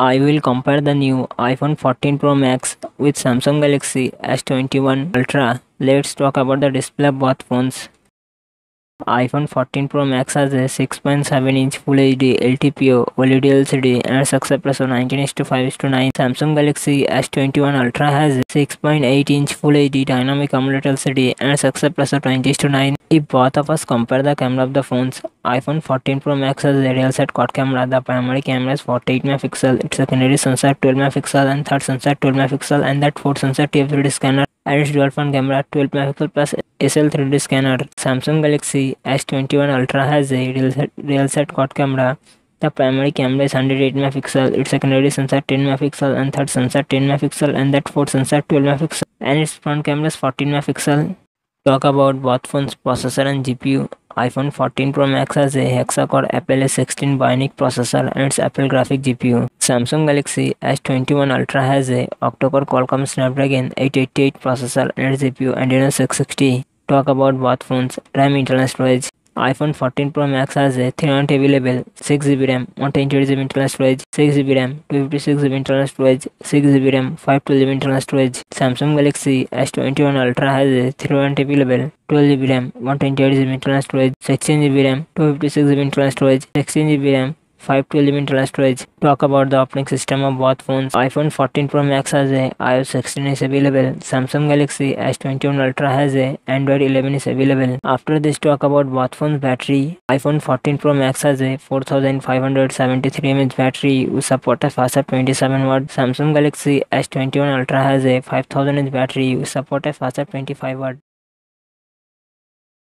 I will compare the new iPhone 14 Pro Max with Samsung Galaxy S21 Ultra. Let's talk about the display of both phones iPhone 14 Pro Max has a 6.7 inch Full HD LTPO OLED LCD and success ratio 19:5:9. Samsung Galaxy S21 Ultra has a 6.8 inch Full HD Dynamic AMOLED LCD and success ratio 20:9. If both of us compare the camera of the phones, iPhone 14 Pro Max has a real set quad camera. The primary camera is 48 megapixel, its secondary sensor 12 megapixel and third sensor 12 megapixel and that fourth sensor TF3D scanner and its dual front camera 12 megapixel plus SL3D scanner. Samsung Galaxy S21 Ultra has a real set, quad camera. The primary camera is 108 megapixel, its secondary sensor 10 megapixel and third sensor 10 megapixel and that fourth sensor 12 megapixel and its front camera is 14 megapixel. Talk about both phones processor and GPU. iPhone 14 Pro Max has a hexa-core Apple A16 Bionic processor and its Apple Graphic GPU. Samsung Galaxy S21 Ultra has a octa-core Qualcomm Snapdragon 888 processor and its GPU Adreno 660. Talk about both phones, RAM internal storage iPhone 14 Pro Max has a 300 available 6GB RAM, 128GB internal storage, 6GB RAM, 256GB internal storage, 6GB RAM, 512GB internal storage. Samsung Galaxy S21 Ultra has a 300 available 12GB RAM, 128GB internal storage, 16GB RAM, 256GB internal storage, 16GB RAM, 512 internal storage. Talk about the operating system of both phones. iPhone 14 Pro Max has a iOS 16 is available. Samsung Galaxy S21 Ultra has a Android 11 is available. After this talk about both phones battery. iPhone 14 Pro Max has a 4573 mAh battery with support a fast 27 watt. Samsung Galaxy S21 Ultra has a 5000 mAh battery with support a fast 25 watt.